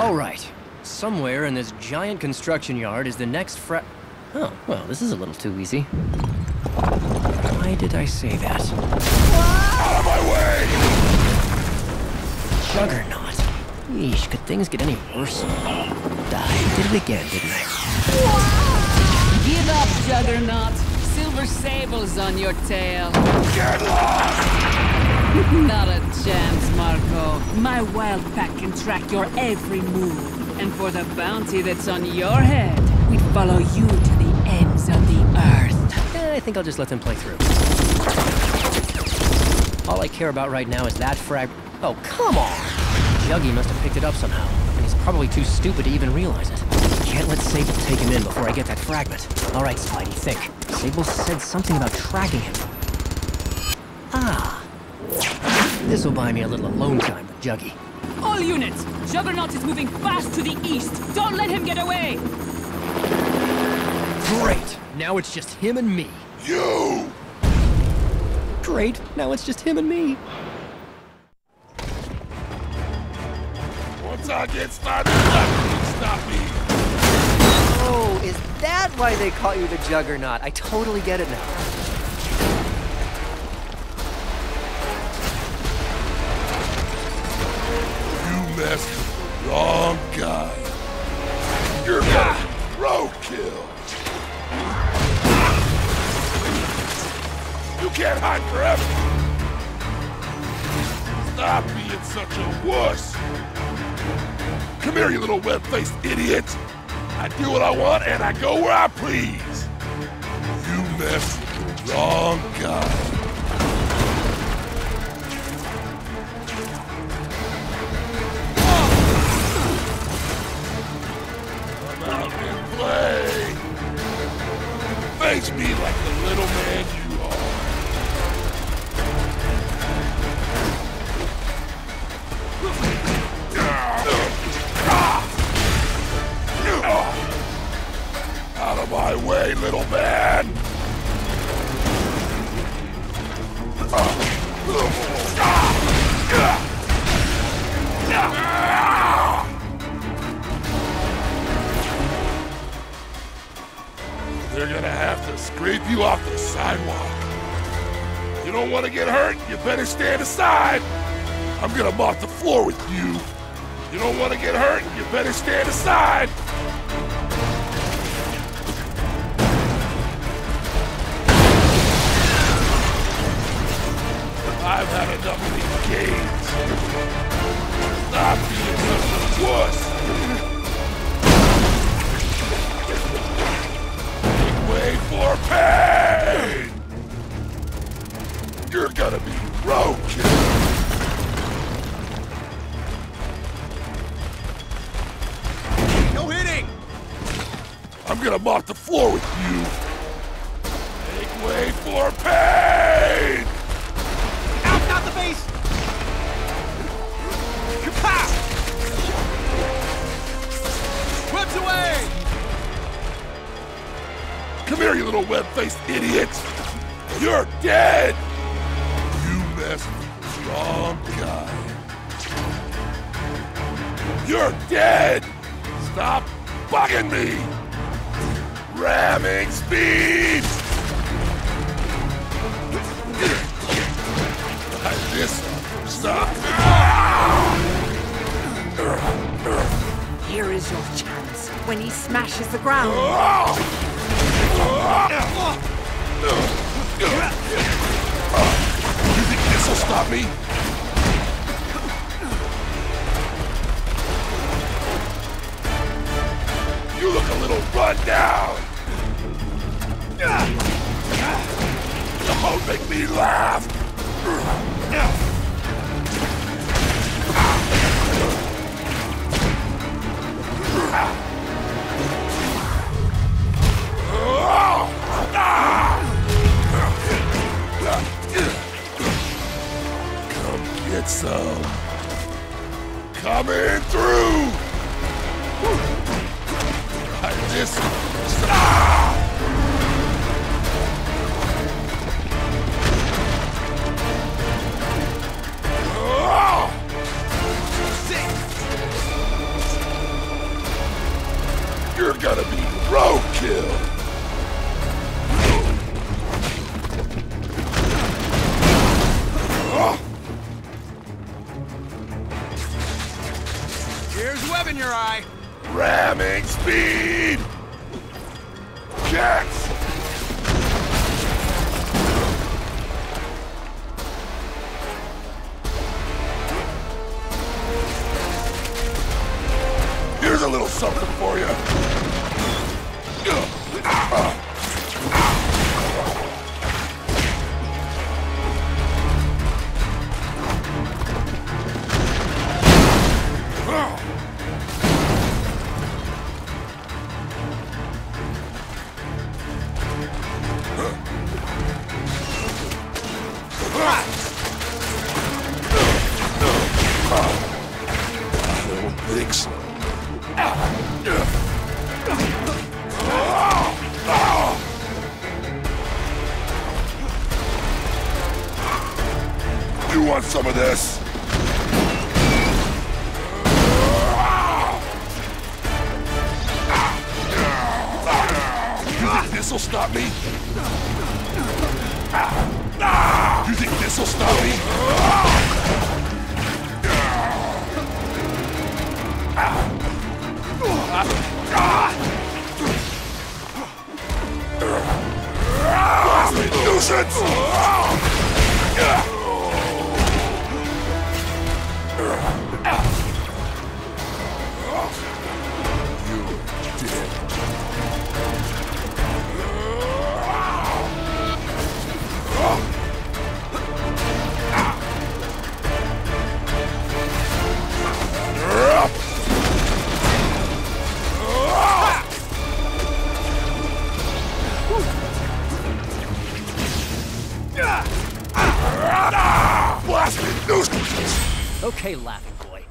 All right. Somewhere in this giant construction yard is the next fra- Oh, well, this is a little too easy. Why did I say that? Out of my way! Juggernaut. Yeesh, could things get any worse? I did it again, didn't I? Give up, Juggernaut. Silver Sable's on your tail. Get lost! Not a chance, Marko. My wild pack can track your every move. And for the bounty that's on your head, we'd follow you to the ends of the earth. Eh, I think I'll just let them play through. All I care about right now is that frag- Oh, come on! Juggy must have picked it up somehow, and he's probably too stupid to even realize it. Can't let Sable take him in before I get that fragment. All right, Spidey, think. Sable said something about tracking him. Ah. This'll buy me a little alone time with Juggy. All units! Juggernaut is moving fast to the east! Don't let him get away! Great! Now it's just him and me. You! Great! Now it's just him and me. Once I get started, nothing can stop me. Oh, is that why they call you the Juggernaut? I totally get it now. You the wrong guy. You're be roadkill. You can't hide forever. Stop being such a wuss. Come here, you little web-faced idiot. I do what I want and I go where I please. You messed with the wrong guy. Face me like the little man scrape you off the sidewalk. You don't want to get hurt, you better stand aside. I'm gonna mop the floor with you. You don't want to get hurt, you better stand aside. I've had enough of these games. Stop being such a wuss. Pain. You're gonna be roadkill. No hitting! I'm gonna mop the floor with you. Make way for pain! Out, not the base! Kapow! Webs away! Here, you little web-faced idiot! You're dead! You messed with the wrong guy. You're dead! Stop bugging me! Ramming speed! This. Stop! Here is your chance when he smashes the ground. Oh! You think this'll stop me? You look a little run down. Don't make me laugh. Come Jets! Here's a little something for you. Some of this?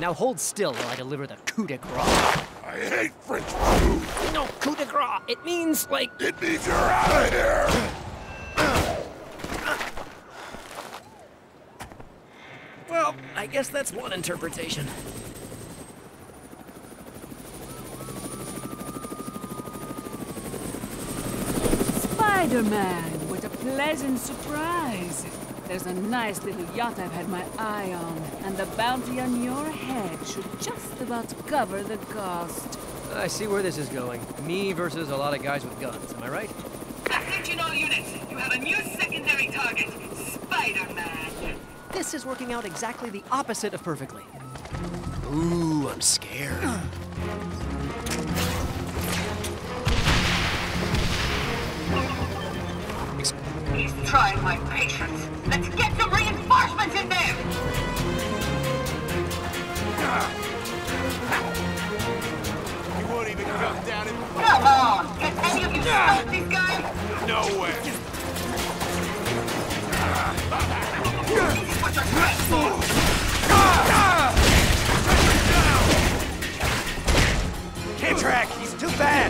Now hold still while I deliver the coup de grace. I hate French food! No, coup de grace. It means like It means you're out of here! Well, I guess that's one interpretation. Spider-Man, what a pleasant surprise. There's a nice little yacht I've had my eye on, and the bounty on your head should just about cover the cost. I see where this is going. Me versus a lot of guys with guns, am I right? Attention all units! You have a new secondary target, Spider-Man! This is working out exactly the opposite of perfectly. Ooh, I'm scared. trying my patience. Let's get some reinforcements in there! You won't even come down and... Come on! Can any of you ah. stop this guy? No way. This is what you're trained for! Can't track. He's too fast.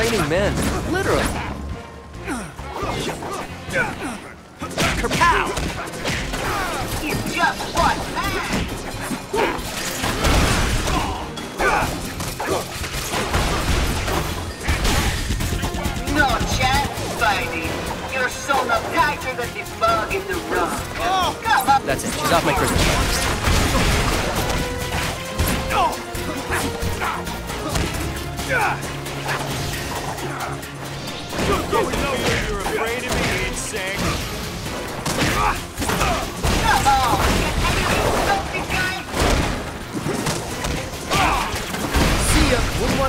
there! Hey, it's raining men. Literally. Kerpow! He's just one man! No chance, Spidey. You're sewn up tighter than the bug in the rug. Come on! That's it. She's off my Christmas list.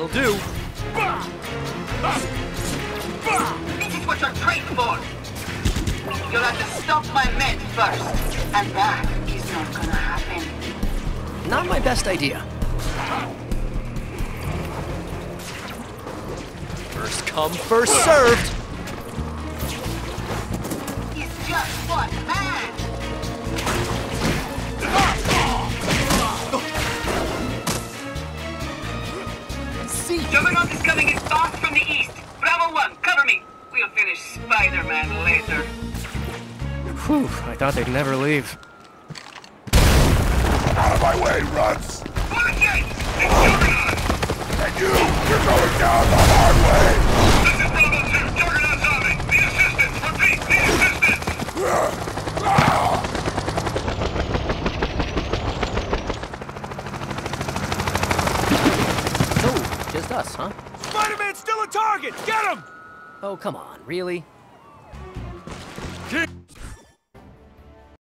That'll do. This is what you're trained for! You'll have to stop my men first, and that is not gonna happen. Not my best idea. First come, first served. Spider-Man. Whew, I thought they'd never leave. Out of my way, Ruts! Forget! It's Juggernaut! And you, you're going down the hard way! This is Bravo 2, Juggernaut's on me! Need assistance! Repeat, need assistance! Oh, just us, huh? Spider-Man's still a target! Get him! Oh, come on, really?